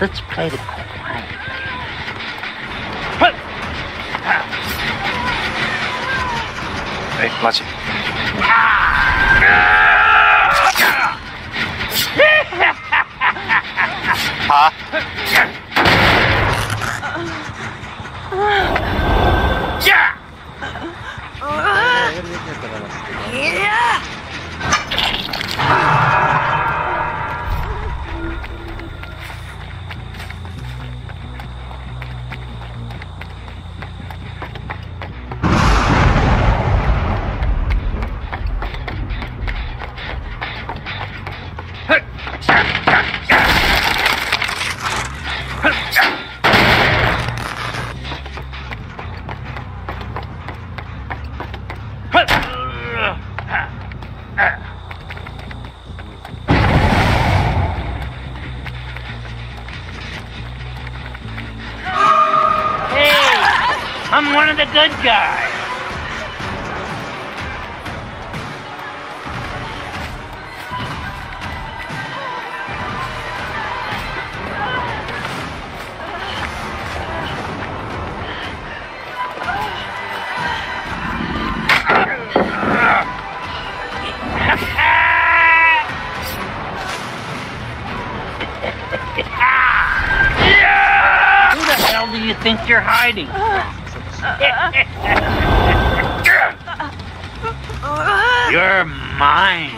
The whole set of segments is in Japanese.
Let's play the quiet. Hey, マジ。は Hey, one of the good guys. Who the hell do you think you're hiding? you're mine.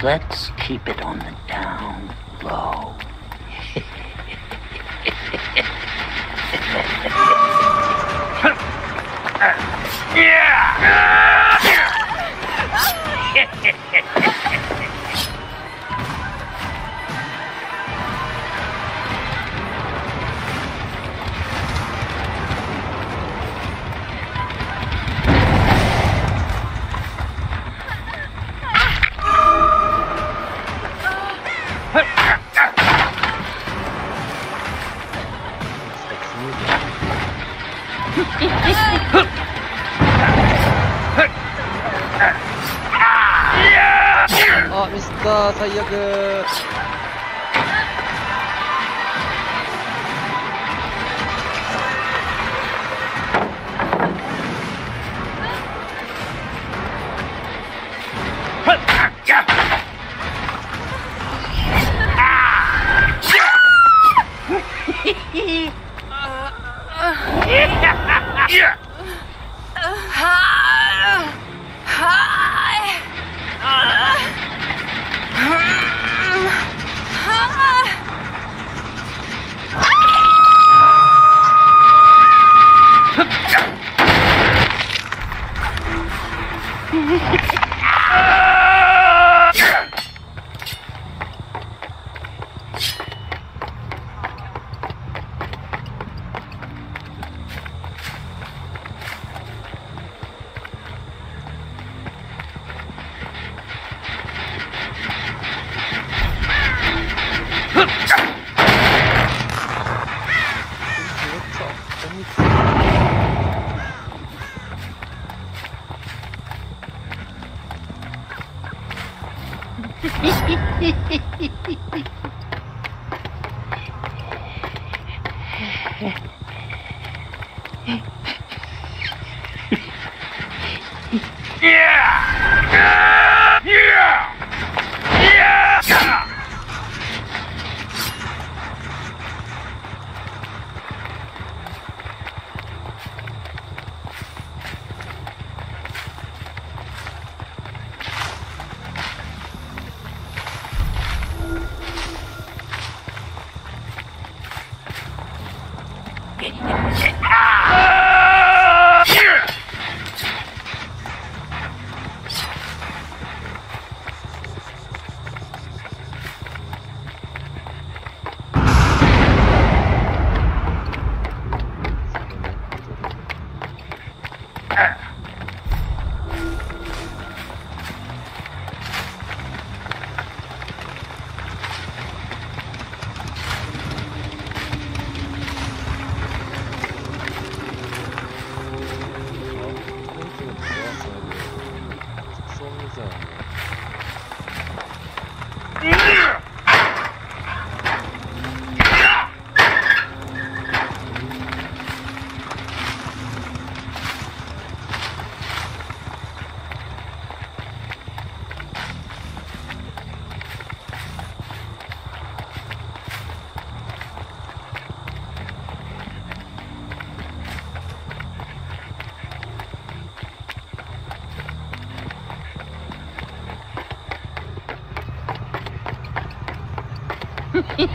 Let's keep it on the った ¡Hee! そや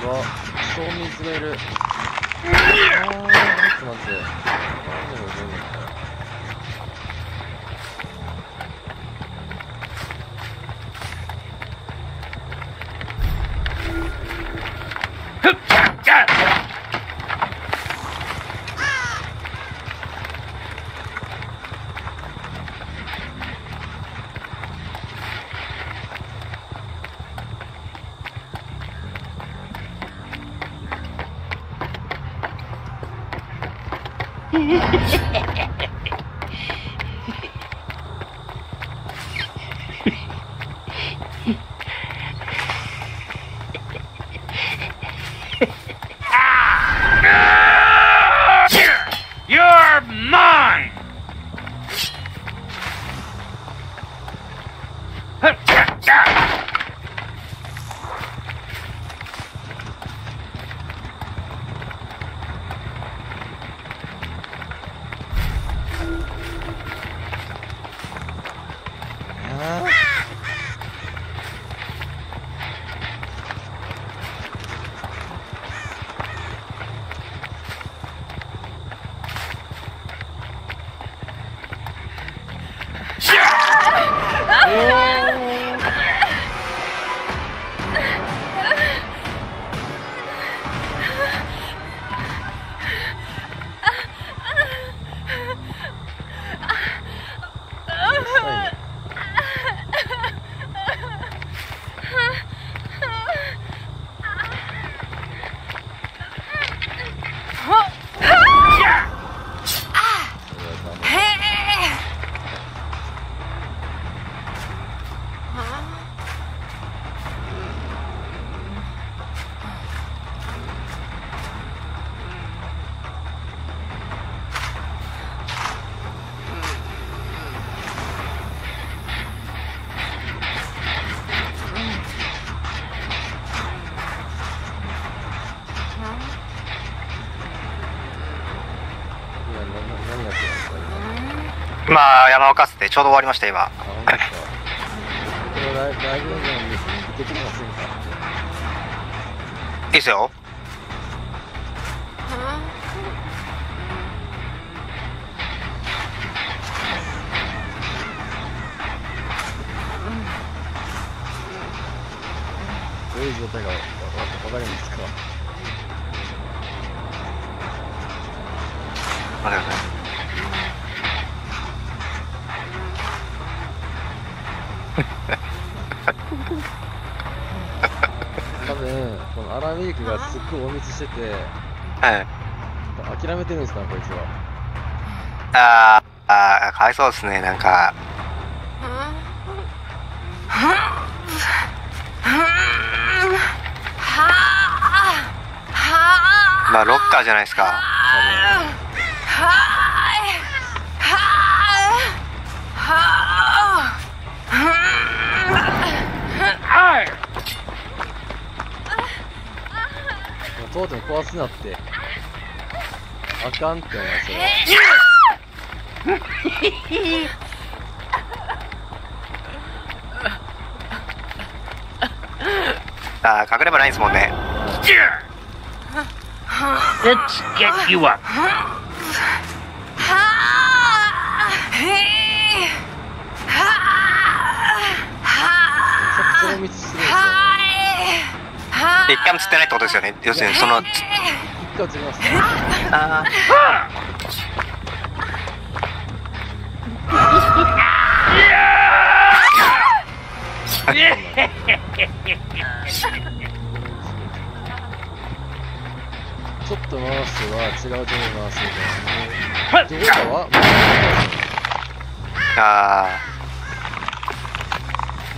ば。そうみつがいる。あー、ちょっと待って。なんでこれ出 Ha, ha, ha. ですか、今。今、山岡ってちょうど終わりました、今。いいですよ。どういう状態かわかりますか？待ってください。多分、このアラミルクがすっごい隠密してて、はい。諦めてるんですかね、こいつは。あーあー、かわいそうですね、なんか。まあ、ロッカーじゃないですか。もうトーテム壊すなって。あかんって思いますよ。あー隠れ場ないですもんね。Let's get you up. そこを道するんですよ一回も釣ってないってことですよね。要するにその一回釣ります。ねあちょっと回すは違うところ回すみたいな。ってことは、ー。あ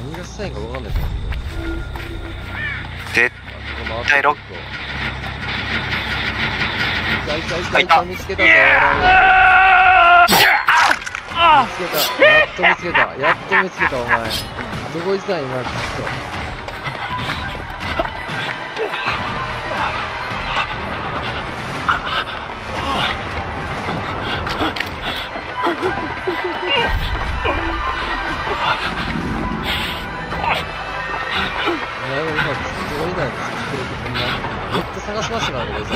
何がしたいんか分かんないと思うんで。ー絶絶対ロックいた。いたいあいたた。いた。見つけた。ぞ俺見つけた。やっと見つけた。やっと見つけた。お前どこ行ってた。ん今ずっとお前が今どこにいたんですかこんなめっちゃ探しましたからねこいつ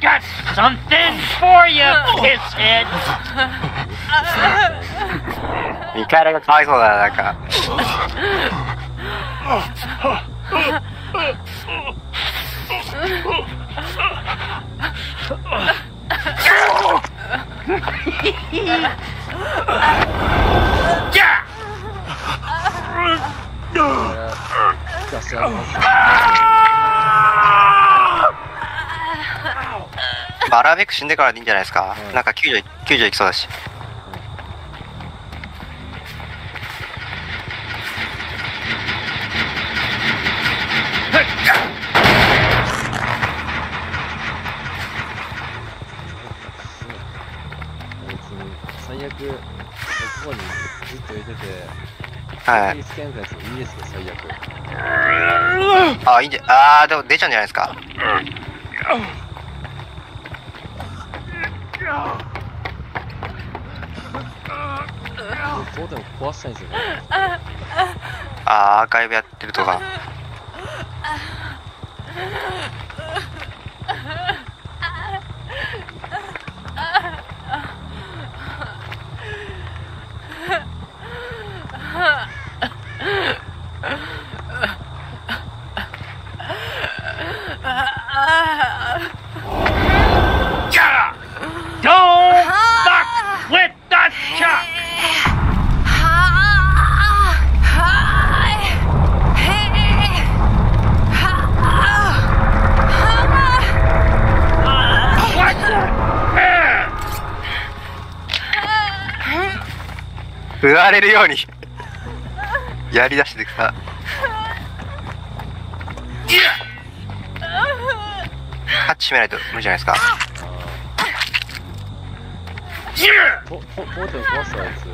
Got something for you, pisshead. ミカエラがかわいそうだななんか聞かせてあげますバラーベック死んでからでいいんじゃないですか、うん。なんか救助救助行きそうだし。別に最悪ここにずっといててはい。いいですよ最悪あいいんじゃあーでも出ちゃうんじゃないですか。トーテム壊したいんですよね。あーアーカイブやってるとかように。やりだしてさハッチ閉めないと無理じゃないですか。Yeah! ト壊したやつ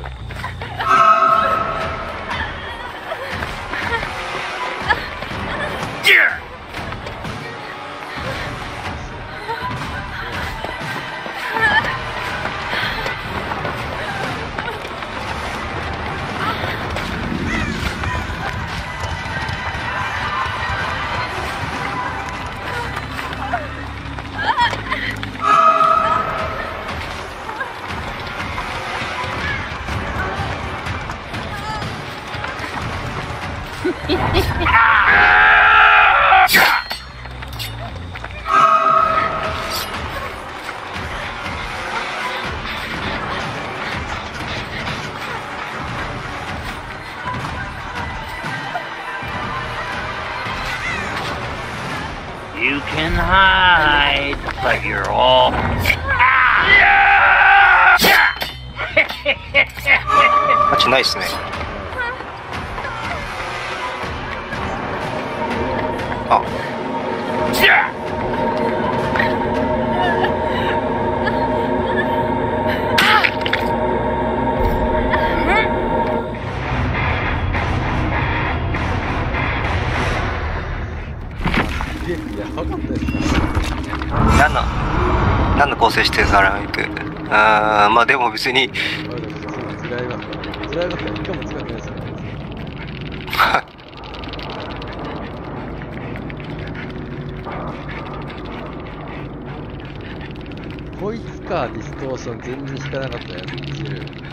you're all. ハッチないっすねあやばかったですね何の構成してるサラメイクあーまあでも別に こいつかディストーション全然引かなかったやつ